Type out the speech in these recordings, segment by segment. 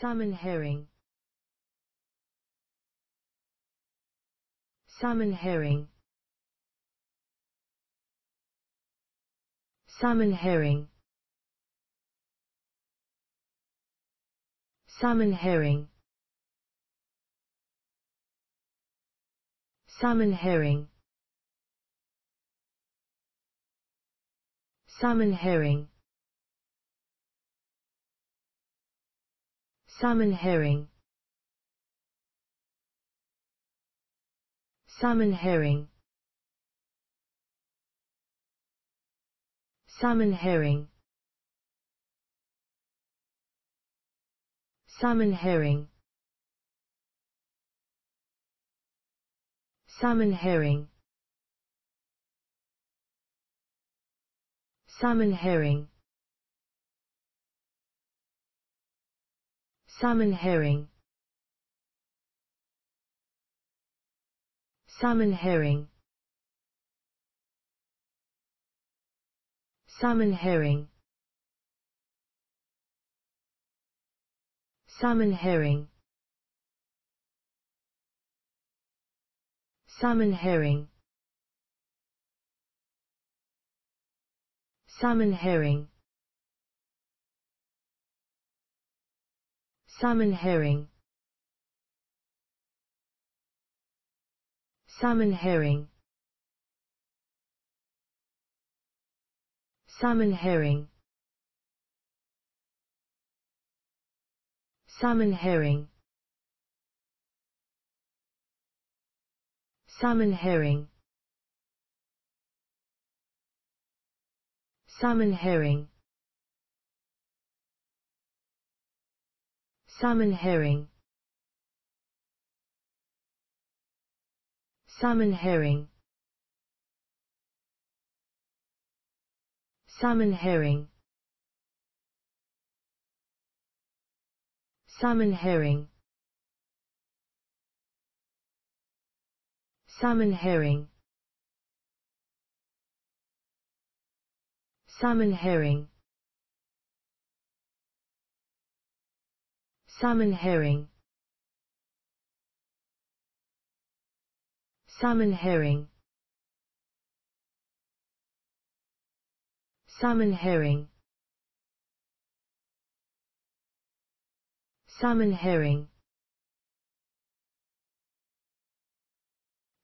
salmon herring. Salmon herring. Salmon herring. Salmon herring. Salmon herring. Salmon herring salmon herring. Salmon herring. Salmon herring. Salmon herring. Salmon herring. Salmon herring salmon herring. Salmon herring. Salmon herring. Salmon herring. Salmon herring. Salmon herring salmon herring. Salmon herring. Salmon herring. Salmon herring. Salmon herring. Salmon herring salmon herring. Salmon herring. Salmon herring. Salmon herring. Salmon herring. Salmon herring salmon herring. Salmon herring. Salmon herring. Salmon herring.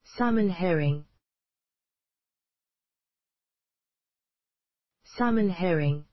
Salmon herring. Salmon herring